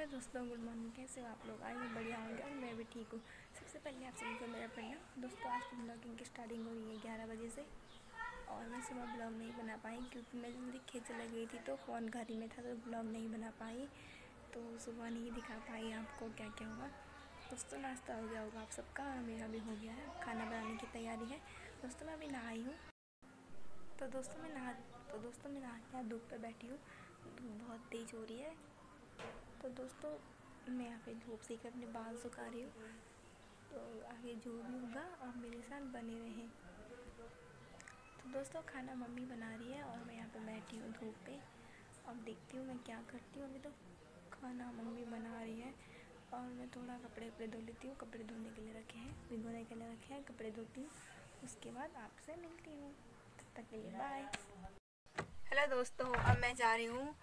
Hello दोस्तों good morning कैसे हो आप लोग आए बढ़िया होंगे और मैं भी ठीक हूँ। सबसे पहले आप सभी को मेरा प्रणाम। दोस्तों, आज की ब्लॉगिंग की स्टार्टिंग हो रही है ग्यारह बजे से और मैं सुबह ब्लॉग नहीं बना पाई क्योंकि मैं जल्दी खेत चला गई थी तो फ़ोन घर ही में था तो ब्लॉग नहीं बना पाई। तो सुबह नहीं दिखा पाई आपको क्या क्या हुआ। दोस्तों, नाश्ता हो गया होगा आप सबका, मेरा भी हो गया है। खाना बनाने की तैयारी है। दोस्तों, मैं अभी नहाई हूँ। तो दोस्तों, मैं नहा तो दोस्तों, मैं नहा के धूप पर बैठी हूँ। धूप बहुत तेज़ हो रही है। तो दोस्तों, मैं यहाँ पे धूप से अपने बाल सुखा रही हूँ। तो आगे जो भी होगा, आप मेरे साथ बने रहें। तो दोस्तों, खाना मम्मी बना रही है और मैं यहाँ पे बैठी हूँ धूप पे। अब देखती हूँ मैं क्या करती हूँ। अभी तो खाना मम्मी बना रही है और मैं थोड़ा कपड़े वपड़े धो लेती हूँ। कपड़े धोने के लिए रखे हैं, भिगोने के लिए रखे हैं, कपड़े धोती हूँ। उसके बाद आपसे मिलती हूँ। तब तक के लिए बाय हेलो दोस्तों, अब मैं जा रही हूँ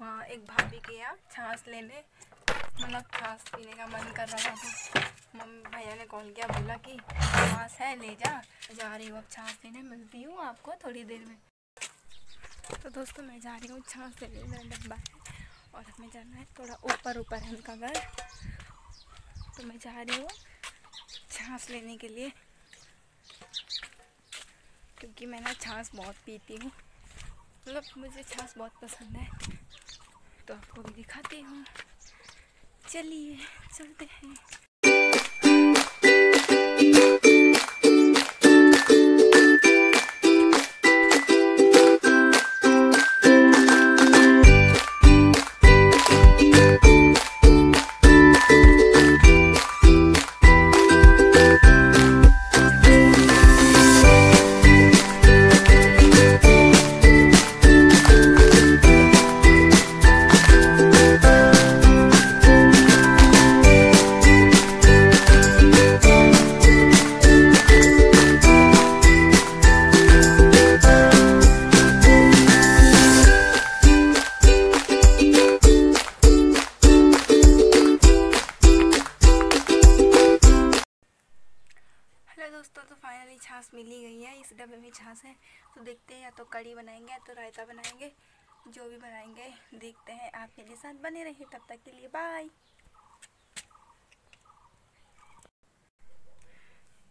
वहाँ एक भाभी के यहाँ छाछ लेने मतलब छाछ पीने का मन कर रहा था तो मम्मी भैया ने कॉल किया, बोला कि छाछ है, ले जा। जा रही हूँ अब छाछ लेने, मिलती हूँ आपको थोड़ी देर में। तो दोस्तों, मैं जा रही हूँ छाछ लेने, मेरा डब्बा है और हमें जाना है थोड़ा ऊपर ऊपर है उनका घर। तो मैं जा रही हूँ छाछ लेने के लिए, क्योंकि मैं ना छाछ बहुत पीती हूँ। मतलब मुझे छाछ बहुत पसंद है। तो आपको भी दिखाती हूँ। चलिए चलते हैं। छाछ मिल गई है, इस डब्बे में छाछ है। तो देखते हैं, या तो कड़ी बनाएँगे या तो रायता बनाएँगे। जो भी बनाएँगे, देखते हैं आप मेरे साथ बने रहिए। तब तक के लिए बाय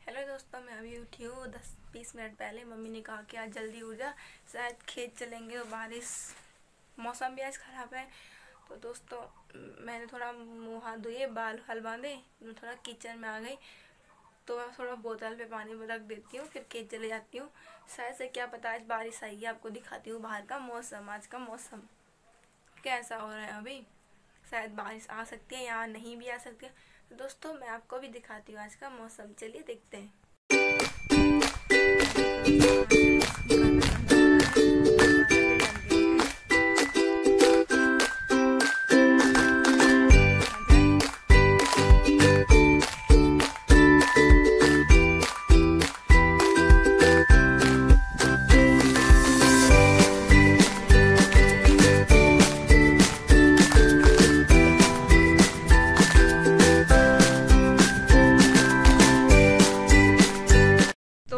हेलो दोस्तों, मैं अभी उठी हूँ दस बीस मिनट पहले। मम्मी ने कहा कि आज जल्दी उठ जा, शायद खेत चलेंगे और बारिश, मौसम भी आज ख़राब है। तो दोस्तों, मैंने थोड़ा मुँह हाथ धोए बाल हल बांधे थोड़ा किचन में आ गई। तो मैं थोड़ा बोतल पे पानी में रख देती हूँ, फिर खेत चले जाती हूँ। शायद से क्या पता आज बारिश आई है, आपको दिखाती हूँ बाहर का मौसम, आज का मौसम। कैसा हो रहा है अभी? शायद बारिश आ सकती है या नहीं भी आ सकती है। दोस्तों, मैं आपको भी दिखाती हूँ आज का मौसम। चलिए देखते हैं।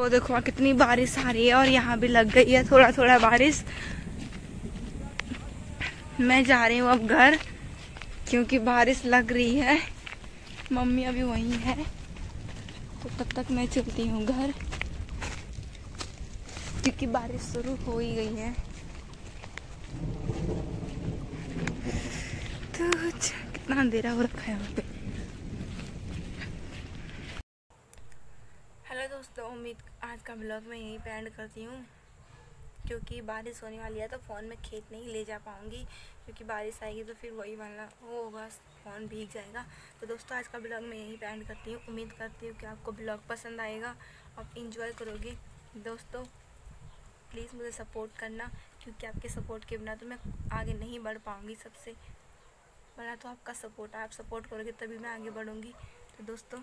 देखो कितनी बारिश आ रही है और यहाँ भी लग गई है थोड़ा थोड़ा बारिश। मैं जा रही हूँ अब घर, क्योंकि बारिश लग रही है। मम्मी अभी वहीं है तो तब तक मैं चलती हूँ घर, क्योंकि बारिश शुरू हो ही गई है। तो कितना अंधेरा हो रखा है वहाँ पे हेलो दोस्तों उम्मीद आज का ब्लॉग मैं यहीं पे एंड करती हूँ। क्योंकि बारिश होने वाली है तो फ़ोन में खेत नहीं ले जा पाऊँगी। क्योंकि बारिश आएगी तो फिर वही वाला, वो होगा फ़ोन भीग जाएगा। तो दोस्तों, आज का ब्लॉग मैं यहीं पे एंड करती हूँ। उम्मीद करती हूँ कि आपको ब्लॉग पसंद आएगा। आप इंजॉय करोगे। दोस्तों प्लीज़ मुझे सपोर्ट करना, क्योंकि आपके सपोर्ट के बिना तो मैं आगे नहीं बढ़ पाऊँगी सबसे। बड़ा तो आपका सपोर्ट आप सपोर्ट करोगे तभी मैं आगे बढ़ूँगी। तो दोस्तों